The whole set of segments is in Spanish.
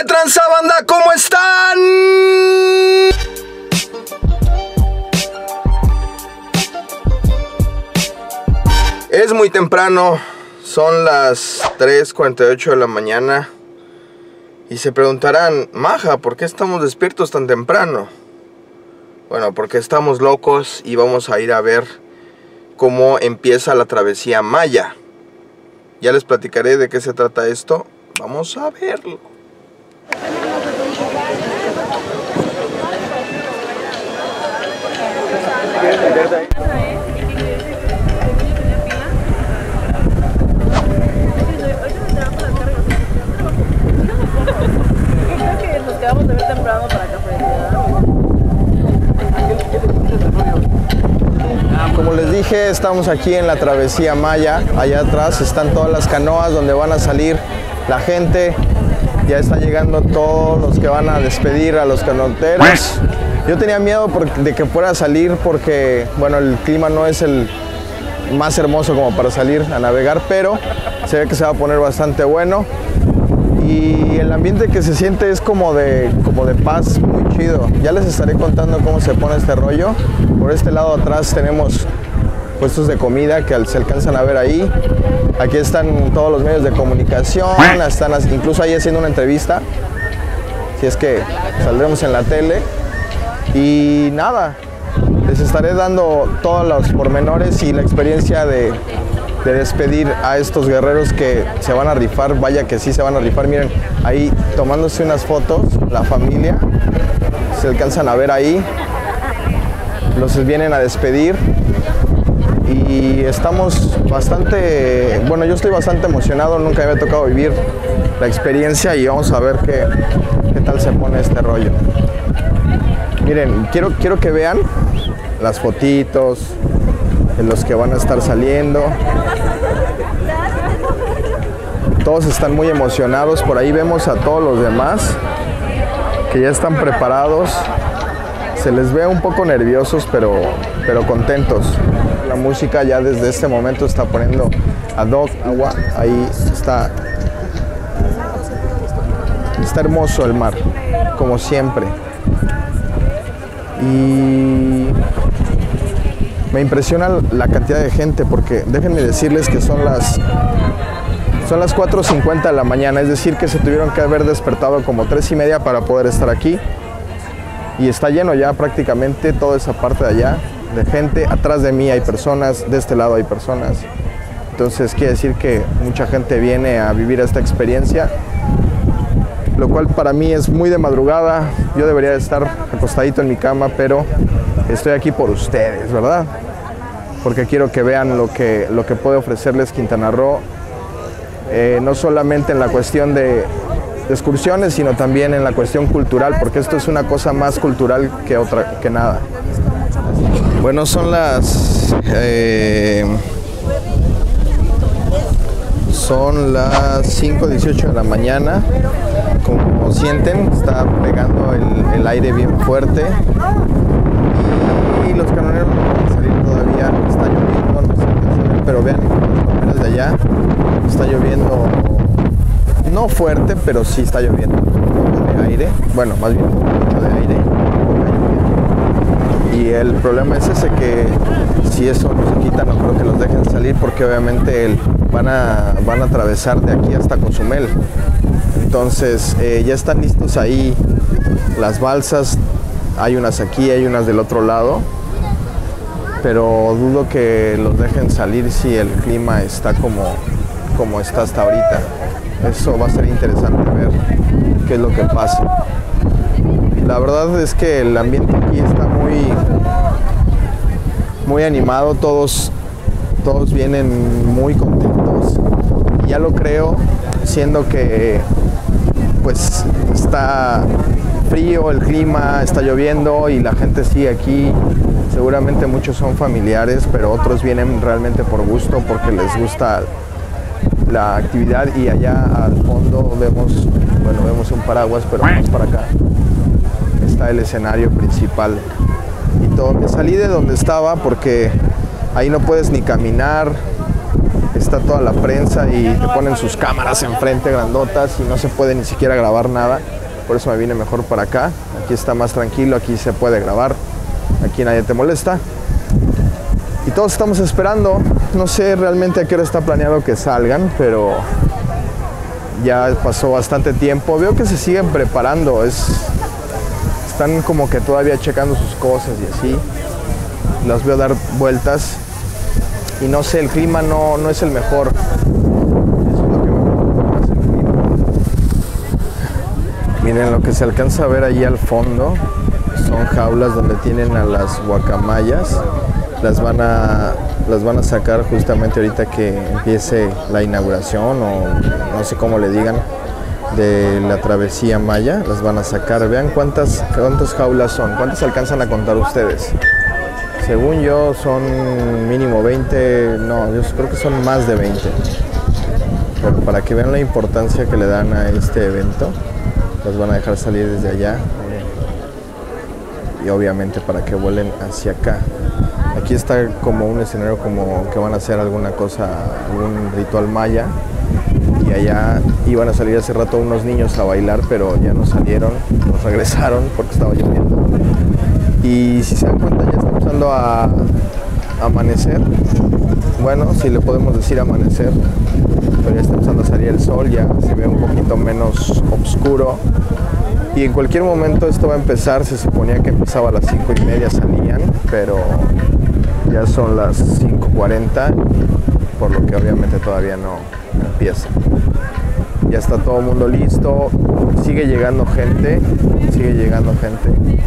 ¿Qué tranza banda? ¿Cómo están? Es muy temprano, son las 3.48 de la mañana y se preguntarán, Maja, ¿por qué estamos despiertos tan temprano? Bueno, porque estamos locos y vamos a ir a ver cómo empieza la travesía Maya. Ya les platicaré de qué se trata esto. Vamos a verlo. Café. Como les dije, estamos aquí en la travesía Maya. Allá atrás están todas las canoas donde van a salir la gente. Ya está llegando todos los que van a despedir a los canoteros. Yo tenía miedo de que fuera a salir porque, bueno, el clima no es el más hermoso como para salir a navegar, pero se ve que se va a poner bastante bueno. Y el ambiente que se siente es como de, como de paz, muy chido. Ya les estaré contando cómo se pone este rollo. Por este lado atrás tenemos puestos de comida que se alcanzan a ver ahí. Aquí están todos los medios de comunicación, están incluso ahí haciendo una entrevista. Si es que saldremos en la tele. Y nada, les estaré dando todos los pormenores y la experiencia de, de despedir a estos guerreros que se van a rifar. Vaya que sí se van a rifar. Miren, ahí tomándose unas fotos, la familia. Se alcanzan a ver ahí. Los vienen a despedir. Y estamos bastante, bueno, yo estoy bastante emocionado. Nunca me había tocado vivir la experiencia y vamos a ver qué, qué tal se pone este rollo. Miren, quiero, quiero que vean las fotitos de los que van a estar saliendo. Todos están muy emocionados. Por ahí vemos a todos los demás que ya están preparados. Se les ve un poco nerviosos, pero, pero contentos. La música ya desde este momento está poniendo a Dog Agua. Ahí está. Está hermoso el mar, como siempre. Y me impresiona la cantidad de gente porque déjenme decirles que son las son las 4.50 de la mañana, es decir que se tuvieron que haber despertado como 3 y media para poder estar aquí. Y está lleno ya prácticamente toda esa parte de allá de gente. Atrás de mí hay personas, de este lado hay personas. Entonces quiere decir que mucha gente viene a vivir esta experiencia lo cual para mí es muy de madrugada. Yo debería estar acostadito en mi cama, pero estoy aquí por ustedes, ¿verdad? Porque quiero que vean lo que, lo que puede ofrecerles Quintana Roo, eh, no solamente en la cuestión de, excursiones, sino también en la cuestión cultural, porque esto es una cosa más cultural que otra que nada. Bueno, son las eh, son las 5.18 de la mañana. Como sienten, está pegando el, el aire bien fuerte. Y, los canoneros no a salir todavía. Está lloviendo, no hacer, pero vean las palmeras de allá. Está lloviendo, no fuerte, pero sí está lloviendo. Un poco de aire. Bueno, más bien mucho de aire. Y el problema es ese que si eso no se quita, no creo que los dejen salir porque obviamente el- van, a, van a atravesar de aquí hasta Cozumel. Entonces eh, ya están listos ahí las balsas, hay unas aquí, hay unas del otro lado, pero dudo que los dejen salir si el clima está como, como está hasta ahorita. Eso va a ser interesante ver qué es lo que pasa. La verdad es que el ambiente aquí está muy, muy animado, todos, todos vienen muy contentos. Y ya lo creo, siendo que pues está frío el clima, está lloviendo y la gente sigue aquí. Seguramente muchos son familiares, pero otros vienen realmente por gusto porque les gusta la actividad y allá al fondo vemos, bueno, vemos un paraguas, pero vamos para acá. Está el escenario principal y todo. Me salí de donde estaba porque ahí no puedes ni caminar, está toda la prensa y te ponen sus cámaras enfrente grandotas y no se puede ni siquiera grabar nada. Por eso me vine mejor para acá. Aquí está más tranquilo, aquí se puede grabar. Aquí nadie te molesta. Y todos estamos esperando. No sé realmente a qué hora está planeado que salgan, pero ya pasó bastante tiempo. Veo que se siguen preparando. Es, están como que todavía checando sus cosas y así. Las veo dar vueltas. Y no sé, el clima no, no es el mejor. Es lo que me el clima. Miren lo que se alcanza a ver ahí al fondo. Son jaulas donde tienen a las guacamayas. Las van a, las van a sacar justamente ahorita que empiece la inauguración o no sé cómo le digan de la travesía Maya. Las van a sacar. Vean cuántas, cuántas jaulas son. ¿Cuántas alcanzan a contar ustedes? Según yo son mínimo 20, no, yo creo que son más de 20. Pero para que vean la importancia que le dan a este evento, los van a dejar salir desde allá. Y obviamente para que vuelen hacia acá. Aquí está como un escenario como que van a hacer alguna cosa, algún ritual maya. Y allá iban a salir hace rato unos niños a bailar, pero ya no salieron, nos regresaron porque estaba lloviendo. Y si se dan cuenta ya está empezando a amanecer. Bueno, si le podemos decir amanecer, pero ya está empezando a salir el sol, ya se ve un poquito menos oscuro. Y en cualquier momento esto va a empezar, se suponía que empezaba a las 5 y media salían, pero ya son las 5.40, por lo que obviamente todavía no empieza. Ya está todo el mundo listo, sigue llegando gente, sigue llegando gente.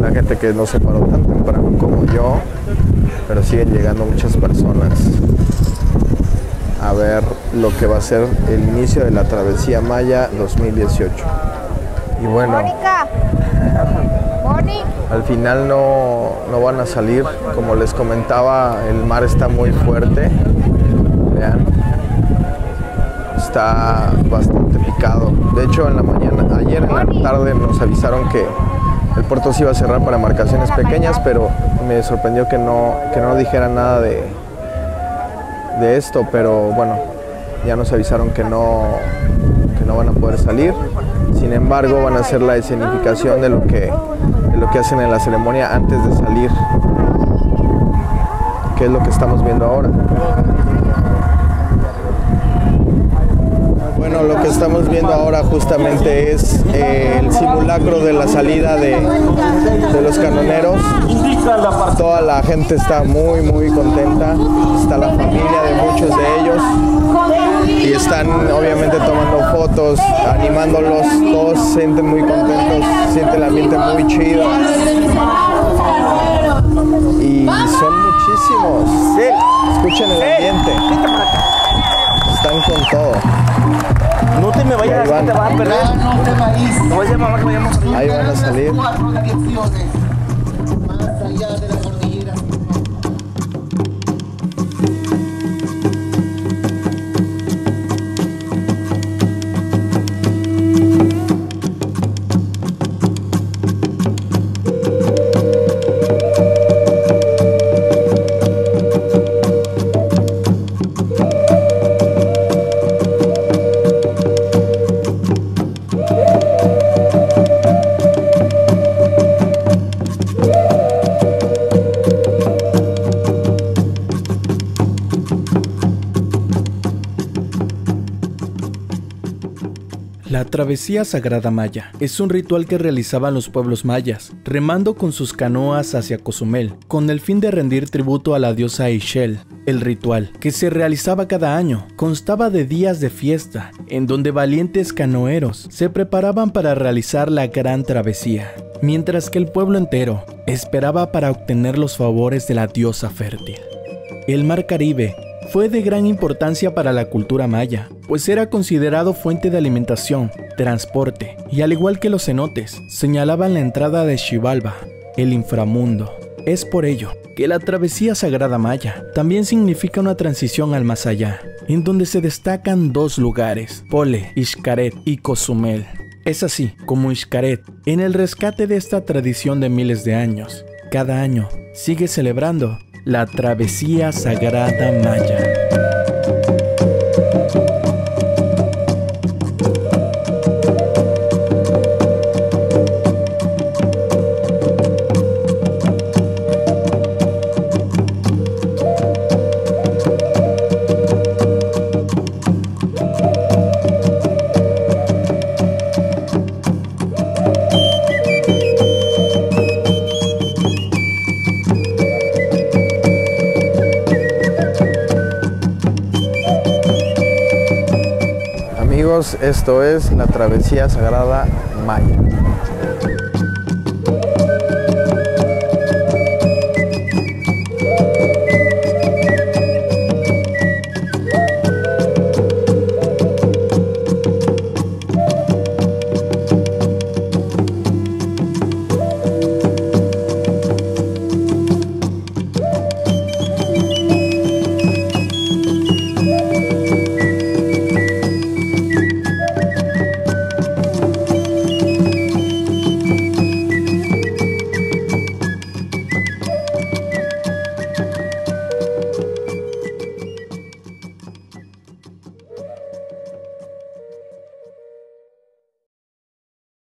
La gente que no se paró tan temprano como yo, pero siguen llegando muchas personas a ver lo que va a ser el inicio de la travesía Maya 2018. Y bueno, al final no, no van a salir. Como les comentaba, el mar está muy fuerte. Vean, está bastante picado. De hecho, en la mañana, ayer en la tarde nos avisaron que el puerto se iba a cerrar para embarcaciones pequeñas, pero me sorprendió que no, que no dijera nada de, de esto, pero bueno, ya nos avisaron que no, que no van a poder salir. Sin embargo, van a hacer la escenificación de lo que, de lo que hacen en la ceremonia antes de salir, que es lo que estamos viendo ahora. Bueno, lo que estamos viendo ahora justamente es eh, el simulacro de la salida de, de los canoneros. Toda la gente está muy, muy contenta. Está la familia de muchos de ellos. Y están obviamente tomando fotos, animándolos. Todos se sienten muy contentos, se siente el ambiente muy chido. Y son muchísimos. Escuchen el ambiente. Están con todo. No te me vayas, te vas a perder. No te vayas mamá que vayamos a Ahí van a salir. Más allá de la travesía sagrada maya es un ritual que realizaban los pueblos mayas, remando con sus canoas hacia Cozumel, con el fin de rendir tributo a la diosa Ixchel. El ritual, que se realizaba cada año, constaba de días de fiesta, en donde valientes canoeros se preparaban para realizar la gran travesía, mientras que el pueblo entero esperaba para obtener los favores de la diosa fértil. El mar Caribe fue de gran importancia para la cultura maya, pues era considerado fuente de alimentación, transporte, y al igual que los cenotes, señalaban la entrada de Xibalba, el inframundo. Es por ello que la travesía sagrada maya también significa una transición al más allá, en donde se destacan dos lugares, Pole, Xcaret y Cozumel. Es así como Xcaret, en el rescate de esta tradición de miles de años, cada año sigue celebrando la travesía sagrada maya. Esto es la travesía sagrada Maya.